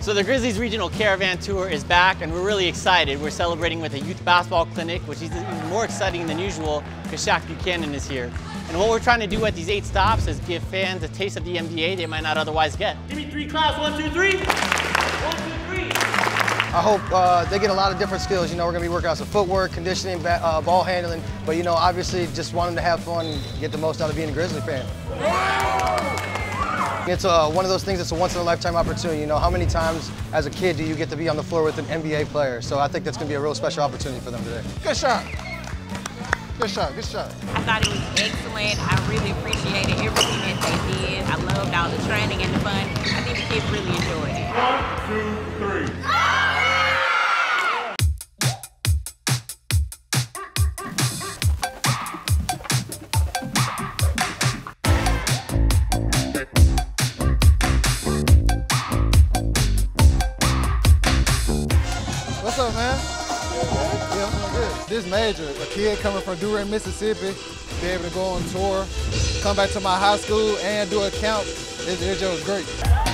So the Grizzlies Regional Caravan Tour is back and we're really excited. We're celebrating with a youth basketball clinic, which is even more exciting than usual because Shaq Buchanan is here. And what we're trying to do at these eight stops is give fans a taste of the NBA they might not otherwise get. Give me three claps, one, two, three. One, two, three. I hope uh, they get a lot of different skills. You know, we're going to be working on some footwork, conditioning, uh, ball handling, but you know, obviously just wanting to have fun and get the most out of being a Grizzly fan. It's uh, one of those things that's a once-in-a-lifetime opportunity. You know, how many times as a kid do you get to be on the floor with an NBA player? So I think that's going to be a real special opportunity for them today. Good shot. Good shot, good shot. I thought it was excellent. I really appreciated everything that they did. I loved all the training and the fun. I think the kids really What's up, man? Yeah, I'm good. This major, a kid coming from Durham, Mississippi, be able to go on tour, come back to my high school and do a camp, it, it just was great.